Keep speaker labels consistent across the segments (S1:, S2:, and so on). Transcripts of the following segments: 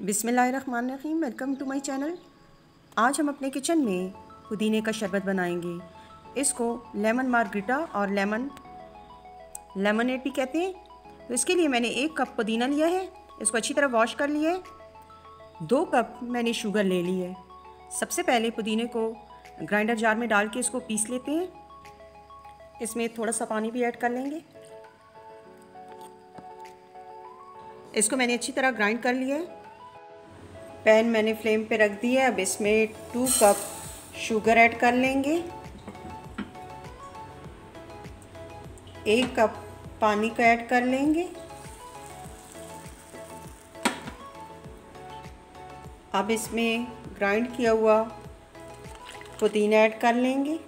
S1: बिसमीम welcome to my channel. आज हम अपने किचन में पुदीने का शरबत बनाएँगे। इसको लेमन मार्गरीटा और लेमन, लेमनेट भी कहते हैं। तो इसके लिए मैंने एक कप पुदीना लिया है, इसको अच्छी तरह वॉश कर लिया है। दो कप मैंने शुगर ले ली है। सबसे पहले पुदीने को ग्राइंडर जार में डाल के इसको पीस लेते हैं। इसमें थोड़ा सा पानी भी ऐड कर लेंगे। इसको मैंने अच्छी तरह ग्राइंड कर लिया है। पैन मैंने फ्लेम पे रख दिया है, अब इसमें टू कप शुगर ऐड कर लेंगे। एक कप पानी का ऐड कर लेंगे। अब इसमें ग्राइंड किया हुआ पुदीना ऐड कर लेंगे।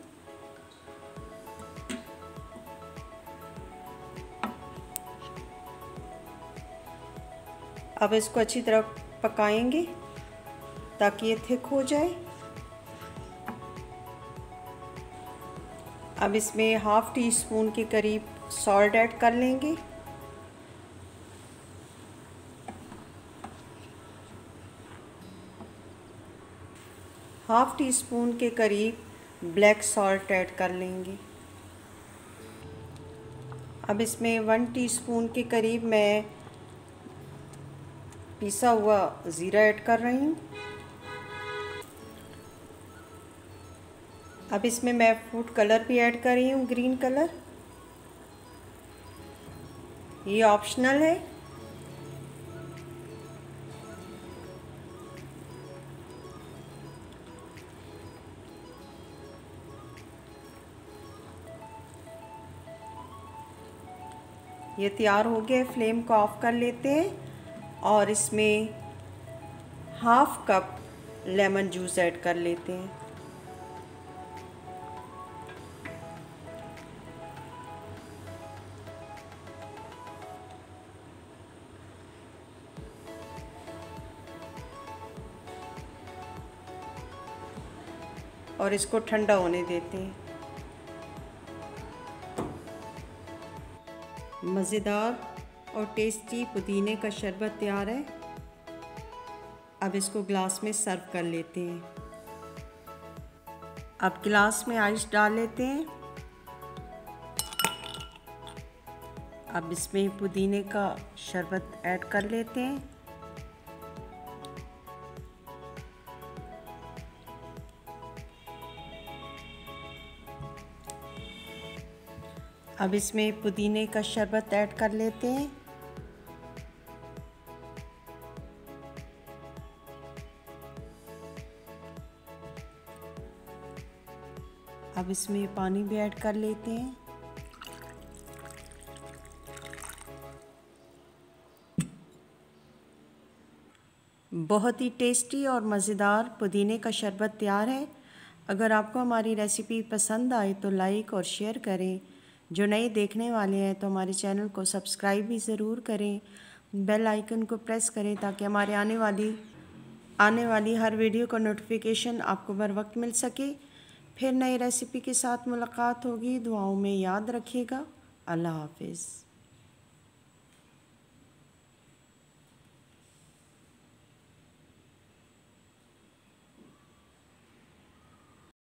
S1: अब इसको अच्छी तरह पकाएँगे। ताकि ये थिक हो जाए। अब इसमें हाफ़ टी स्पून के करीब सॉल्ट ऐड कर लेंगे। हाफ़ टी स्पून के करीब ब्लैक सॉल्ट ऐड कर लेंगे। अब इसमें वन टीस्पून के करीब मैं पिसा हुआ ज़ीरा ऐड कर रही हूँ। अब इसमें मैं फ़ूड कलर भी ऐड कर रही हूँ ग्रीन कलर ये ऑप्शनल है. ये तैयार हो गया फ्लेम को ऑफ़ कर लेते हैं और इसमें half cup lemon juice add कर लेते हैं. और इसको ठंडा होने देते हैं। मज़ेदार और टेस्टी पुदीने का शरबत तैयार है। अब इसको ग्लास में सर्व कर लेते हैं। अब गिलास में आइस डाल लेते हैं। अब इसमें पुदीने का शरबत ऐड कर लेते हैं। अब इसमें पुदीने का शरबत ऐड कर लेते हैं। अब इसमें पानी भी ऐड कर लेते हैं। बहुत ही टेस्टी और मज़ेदार पुदीने का शरबत तैयार है। अगर आपको हमारी रेसिपी पसंद आए तो लाइक और शेयर करें। जो नए देखने वाले हैं तो हमारे चैनल को सब्सक्राइब भी ज़रूर करें। बेल आइकन को प्रेस करें ताकि हमारे आने वाली आने वाली हर वीडियो का नोटिफिकेशन आपको बर वक्त मिल सके। फिर नई रेसिपी के साथ मुलाकात होगी। दुआओं में याद रखिएगा। अल्लाह हाफिज़।